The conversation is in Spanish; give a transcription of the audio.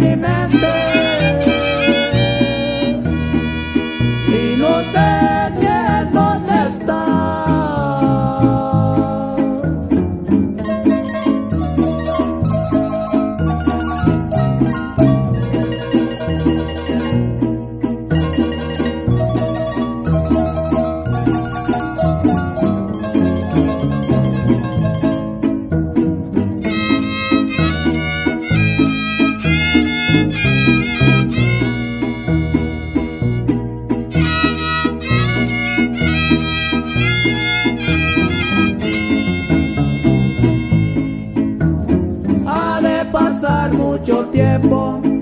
Amen. Mucho tiempo